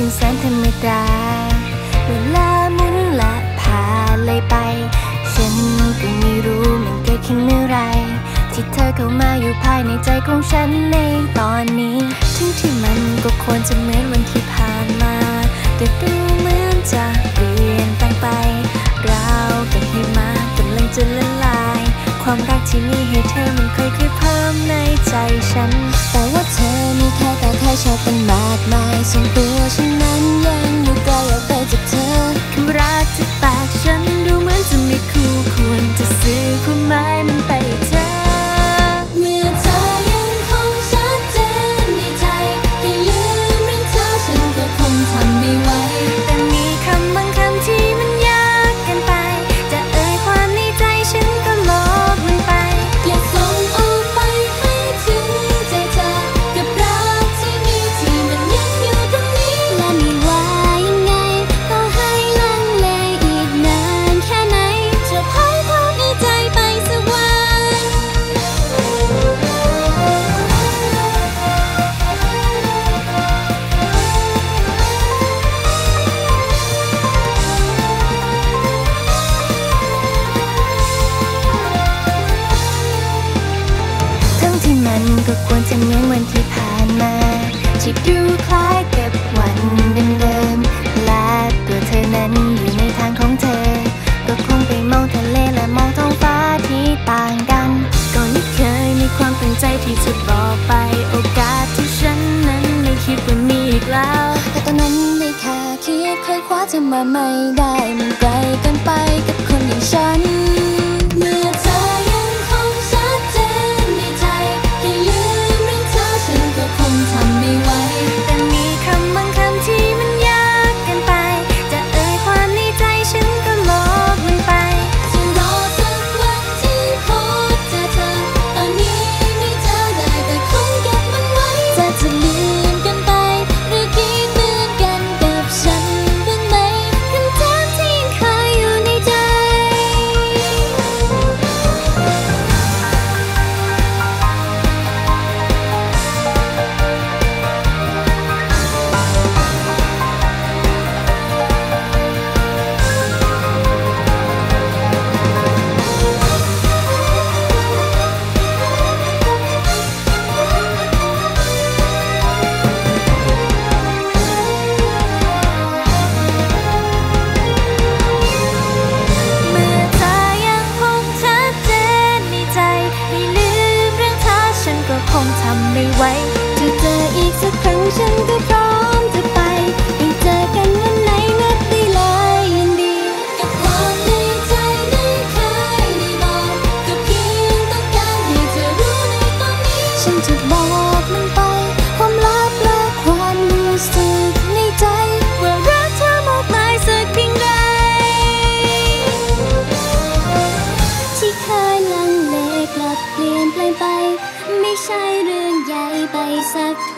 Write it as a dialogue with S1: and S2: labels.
S1: ช่างแสนธรรมดา เวลาหมุนและผ่านเลยไป ฉันก็ไม่รู้มันเกิดขึ้นเมื่อไรที่เธอเข้ามาอยู่ภายในใจของฉันในตอนนี้ ถึงที่มันก็ควรจะเหมือนวันที่ผ่านมา แต่ดูเหมือนจะเปลี่ยนแปลงไปราวกับหิมะกำลังจะละลาย ความรักที่มีให้เธอมันค่อยๆเพิ่มในใจฉัน
S2: แต่ว่าเธอมีแค่แต่ใครชอบเป็นมากมายส่วนตัว ฉันนั้ ก็
S1: ควรจะเห
S2: มือนวั
S1: น
S2: ที่
S1: ผ่านมา ที่ดูคล้ายกับวันเดิมๆและตัวเธอนั้นอยู่ในทางของเธอ ก็คงไปมองทะเลและมองท้องฟ้าที่ต่างกันก่อนที่เคยมีความตั้งใจที่จะบอกไปโอกาสที่ฉันนั้นไม่คิดว่ามีอีกแล้ว
S2: แต่ตอนนั้นได้แค่คิดเคยคว้าเธอมาไม่ได้มันไกลเกินไปกับ
S1: บอกมันไป
S2: ความ
S1: ลั
S2: บและความรู้สึกในใจ
S1: ว่ารักเธอมากมายสักเพียงใด
S2: ที่เคยลังเลกลับเปลี่ยนแปลงไป ไม่ใช่เรื่องใหญ่ไปสักท่